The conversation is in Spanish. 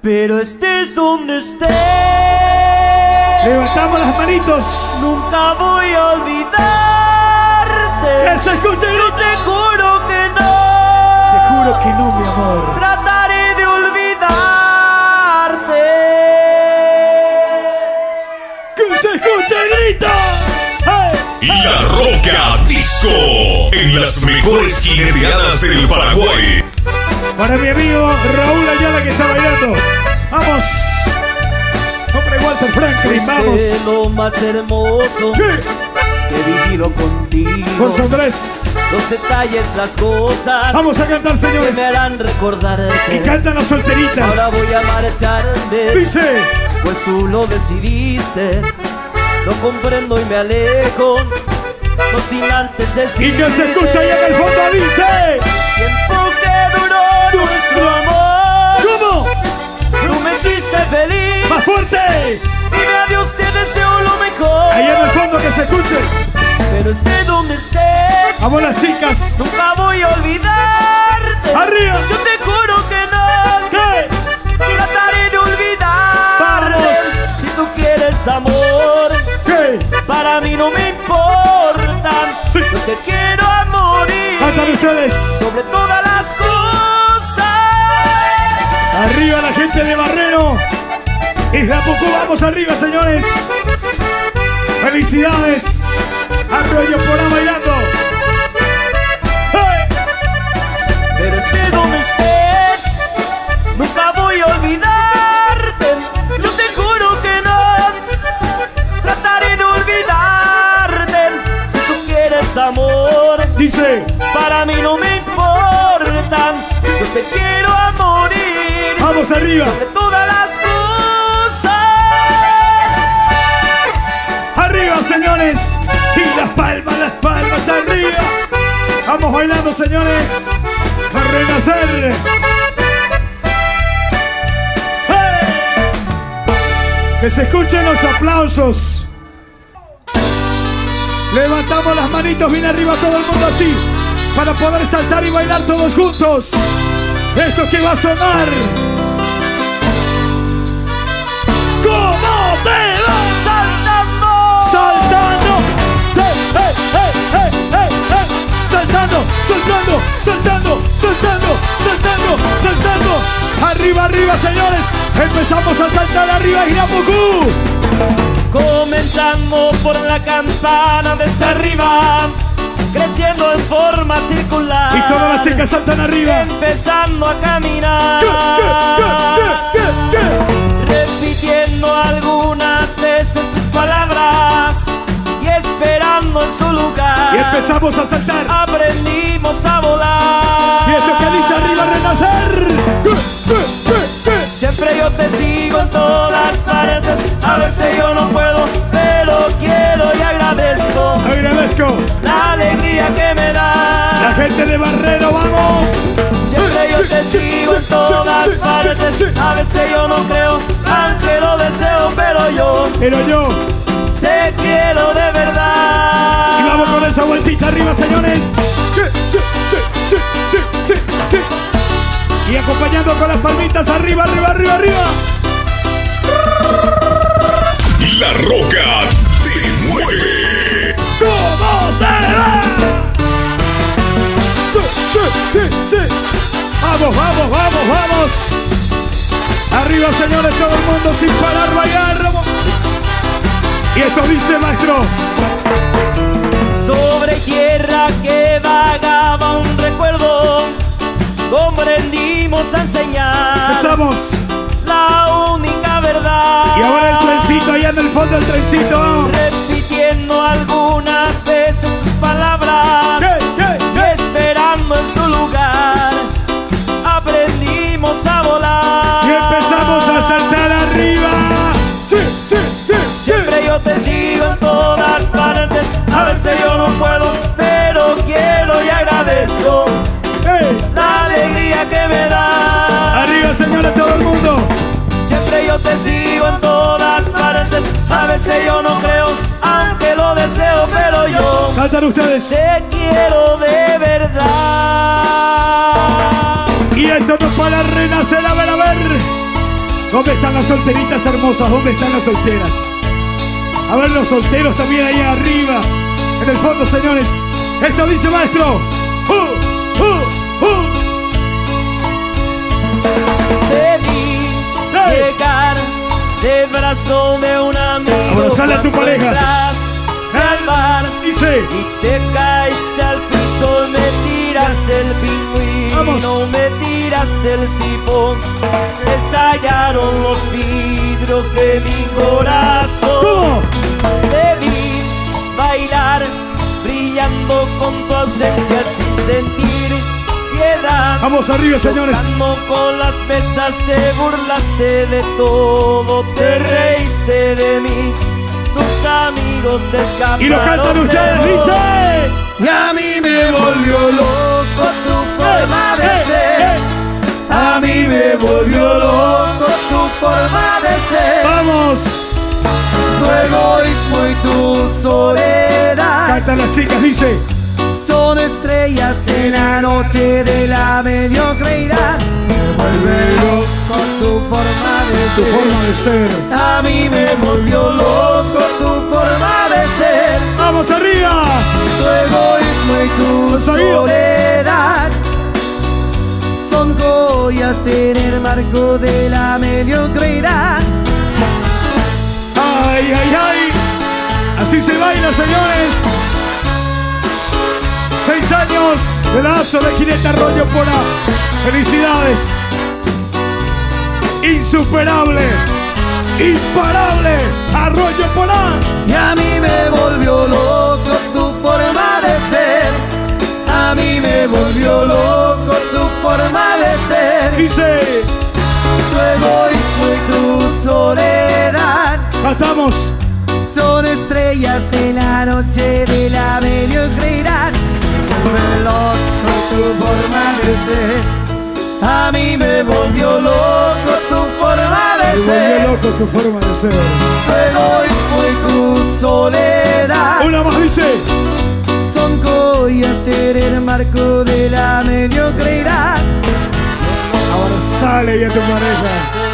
Pero estés donde estés, Levantamos las manitos. nunca voy a olvidarte. Que se escuche Yo te juro que no. Te juro que no, mi amor. Trataré de olvidarte. Que se escuche el grito. ¡Hey! La Roca Disco en las mejores jineteadas del Paraguay. Para mi amigo Raúl Ayala que está bailando. Vamos. Hombre Walter Franklin, Fuiste vamos. lo más hermoso Sí. que he vivido contigo. José Andrés. Los detalles, las cosas Vamos a cantar, que señores. me harán recordarte. Y cantan las solteritas. Ahora voy a marcharme, Dice. pues tú lo decidiste. Lo comprendo y me alejo, no sin antes Y decirte. que se escucha ahí en el fondo. Dice. Voy a olvidarte. Arriba. Yo te juro que no. ¿Qué? Trataré de olvidarte. Vamos. Si tú quieres amor, ¿Qué? para mí no me importa. Yo te quiero a morir. Cantan ustedes. Sobre todas las cosas. Arriba la gente de Barrero. Isla Pucú, vamos arriba, señores. Felicidades. Arroyo por bailando. Tú quieres amor, Dice, para mí no me importa. Yo te quiero a morir. vamos arriba. De todas las cosas. Arriba, señores. Y las palmas, las palmas arriba. Vamos bailando, señores. A renacer. ¡Hey! Que se escuchen los aplausos. Levantamos las manitos bien arriba todo el mundo así. Para poder saltar y bailar todos juntos. Esto que va a sonar. ¿Cómo te va? Saltando. saltando, ¡Hey, hey, hey, hey, hey, hey! saltando, saltando, saltando, saltando, saltando, saltando, arriba, arriba, señores, empezamos a saltar arriba, Irapucú, Comenzando por la campana desde arriba, creciendo en forma circular. y todas las chicas saltan arriba. Empezando a ¿Qué, caminar, qué, qué, qué, qué, repitiendo algunas veces tus palabras y esperando en su lugar. Y empezamos a saltar, Aprendimos a volar. y esto que dice arriba, renacer. Siempre yo te sigo en todas partes. A veces yo no puedo, la alegría que me la da. gente de Barrero, vamos, Siempre yo te sigo en todas partes. A veces yo no creo, aunque lo deseo, pero yo pero yo, te quiero de Y verdad. vamos con esa vueltita arriba, señores. Y acompañando con las palmitas arriba, arriba, arriba, arriba. Vamos, vamos, vamos, vamos. Arriba, señores, todo el mundo sin parar bailar. Y esto dice, maestro. Sobre tierra que vagaba un recuerdo, comprendimos a enseñar Empezamos. la única verdad. Y ahora el trencito, allá en el fondo el trencito. Saltan ustedes. te quiero de verdad. Y esto no es para renacer, a ver, a ver. ¿Dónde están las solteritas hermosas? ¿Dónde están las solteras? A ver los solteros también ahí arriba. En el fondo, señores. Esto dice maestro. ¡Uh! ¡Uh! ¡Uh! Te vi ¡Hey! llegar de brazo de un amigo Abrazale a tu pareja. Dice. y te caíste al piso, me tiraste el pingüino, Vamos. me tiraste el sifón, estallaron los vidrios de mi corazón. ¿Cómo? Te vi bailar, brillando con tu ausencia sin sentir piedad. Vamos arriba, señores. Con las mesas te burlaste de todo, te reíste de mí. Tus amigos se escaparon. Y lo cantan de ustedes. Dice. Y a mí me volvió loco tu forma de ¡Eh, ser. eh! A mí me volvió loco tu forma de ser. Vamos. Tu egoísmo y tu soledad. Cantan las chicas. Dice. Son estrellas de la noche de la mediocridad. Me vuelve loco tu forma Tu de forma de ser. ser. A mí me volvió loco tu forma de ser. Vamos arriba. Tu egoísmo y tu soledad. Son joyas en el marco de la mediocridad. Ay, ay, ay. Así se baila, señores. Seis años de lazo de Jinete Arroyo Pora. Felicidades. Insuperable. Imparable. Arroyo Pora. Y a mí me volvió loco tu forma de ser. A mí me volvió loco tu forma de ser. Dice. Tu egoísmo y tu soledad. Cantamos. Son estrellas en la noche de la mediocridad. Me loco tu forma de ser. A mí me volvió loco tu forma Me de volvió ser. loco tu forma de ser. Tu egoísmo y tu soledad. Una más dice. En el marco de la mediocridad. Ahora sale ya tu pareja.